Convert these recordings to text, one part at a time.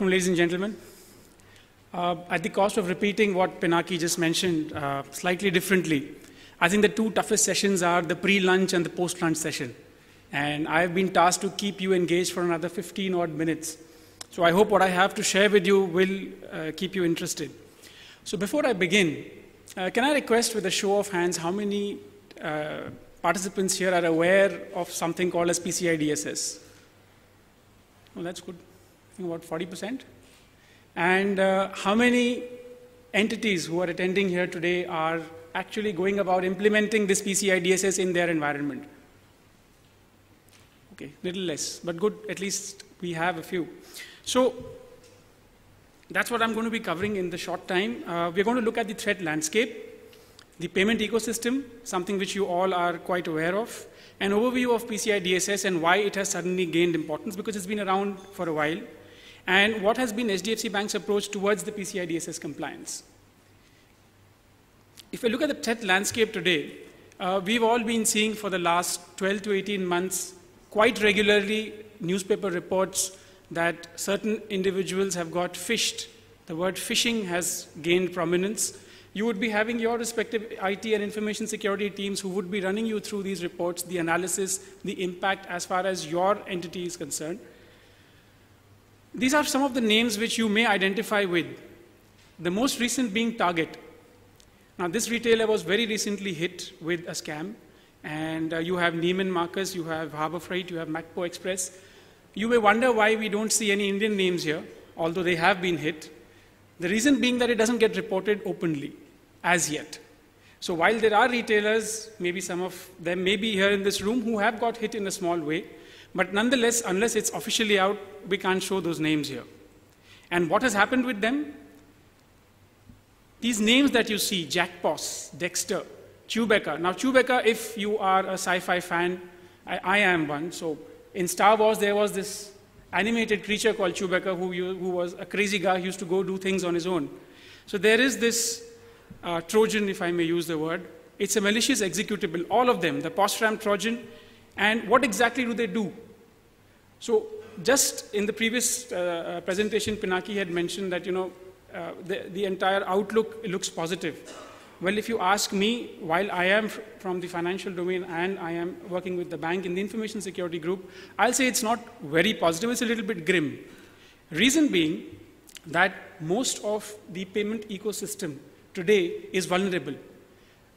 ladies and gentlemen. Uh, at the cost of repeating what Pinaki just mentioned uh, slightly differently, I think the two toughest sessions are the pre-lunch and the post-lunch session. And I've been tasked to keep you engaged for another 15 odd minutes. So I hope what I have to share with you will uh, keep you interested. So before I begin, uh, can I request with a show of hands how many uh, participants here are aware of something called as PCI DSS? Well, that's good. Think about 40%. And uh, how many entities who are attending here today are actually going about implementing this PCI DSS in their environment? Okay, little less, but good, at least we have a few. So that's what I'm going to be covering in the short time. Uh, we're going to look at the threat landscape, the payment ecosystem, something which you all are quite aware of, an overview of PCI DSS and why it has suddenly gained importance because it's been around for a while, and what has been HDFC Bank's approach towards the PCI DSS compliance. If we look at the threat landscape today, uh, we've all been seeing for the last 12 to 18 months quite regularly newspaper reports that certain individuals have got phished. The word phishing has gained prominence. You would be having your respective IT and information security teams who would be running you through these reports, the analysis, the impact as far as your entity is concerned. These are some of the names which you may identify with. The most recent being Target. Now, this retailer was very recently hit with a scam, and uh, you have Neiman Marcus, you have Harbor Freight, you have Mapco Express. You may wonder why we don't see any Indian names here, although they have been hit. The reason being that it doesn't get reported openly as yet. So while there are retailers, maybe some of them may be here in this room who have got hit in a small way, but nonetheless, unless it's officially out, we can't show those names here. And what has happened with them? These names that you see, Jack Poss, Dexter, Chewbacca. Now, Chewbacca, if you are a sci-fi fan, I, I, am one. So in Star Wars, there was this animated creature called Chewbacca who, who was a crazy guy who used to go do things on his own. So there is this uh, Trojan, if I may use the word. It's a malicious executable, all of them, the POSRAM Trojan. And what exactly do they do? So just in the previous uh, uh, presentation, Pinaki had mentioned that, you know, uh, the, the, entire outlook looks positive. Well, if you ask me, while I am from the financial domain and I am working with the bank in the information security group, I'll say it's not very positive, it's a little bit grim. Reason being that most of the payment ecosystem today is vulnerable.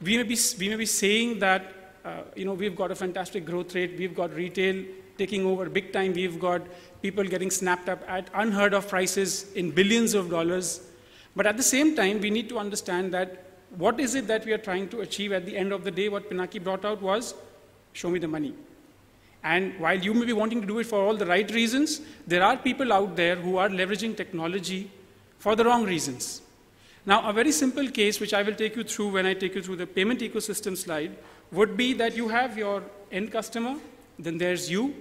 We may be, we may be saying that, uh, you know, we've got a fantastic growth rate, we've got retail taking over big time. We've got people getting snapped up at unheard of prices in billions of dollars. But at the same time, we need to understand that what is it that we are trying to achieve at the end of the day? What Pinaki brought out was show me the money. And while you may be wanting to do it for all the right reasons, there are people out there who are leveraging technology for the wrong reasons. Now, a very simple case, which I will take you through when I take you through the payment ecosystem slide, would be that you have your end customer, then there's you,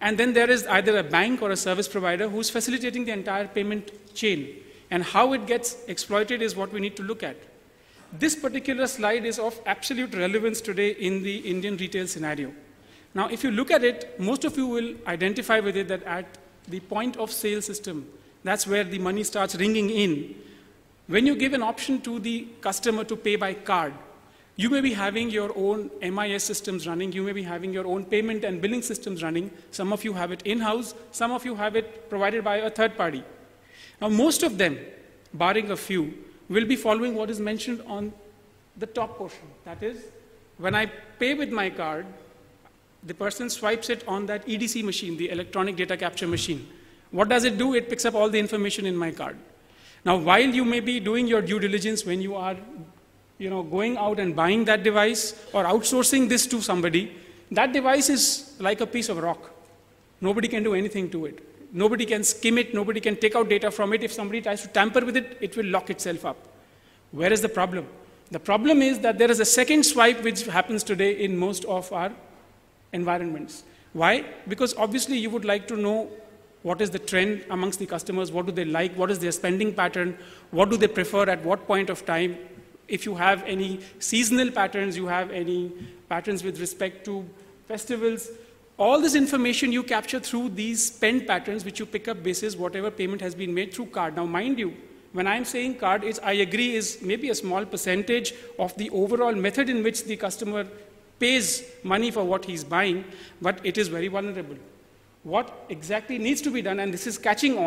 and then there is either a bank or a service provider who's facilitating the entire payment chain. And how it gets exploited is what we need to look at. This particular slide is of absolute relevance today in the Indian retail scenario. Now, if you look at it, most of you will identify with it that at the point of sale system, that's where the money starts ringing in. When you give an option to the customer to pay by card, you may be having your own MIS systems running, you may be having your own payment and billing systems running. Some of you have it in-house, some of you have it provided by a third party. Now, most of them, barring a few, will be following what is mentioned on the top portion. That is, when I pay with my card, the person swipes it on that EDC machine, the electronic data capture machine. What does it do? It picks up all the information in my card. Now, while you may be doing your due diligence when you are you know, going out and buying that device or outsourcing this to somebody, that device is like a piece of rock. Nobody can do anything to it. Nobody can skim it, nobody can take out data from it. If somebody tries to tamper with it, it will lock itself up. Where is the problem? The problem is that there is a second swipe which happens today in most of our environments. Why? Because obviously you would like to know what is the trend amongst the customers, what do they like, what is their spending pattern, what do they prefer? At what point of time, if you have any seasonal patterns, you have any patterns with respect to festivals, all this information you capture through these spend patterns, which you pick up basis whatever payment has been made through card. Now, mind you, when I'm saying card is, I agree, is maybe a small percentage of the overall method in which the customer pays money for what he's buying, but it is very vulnerable. What exactly needs to be done, and this is catching on,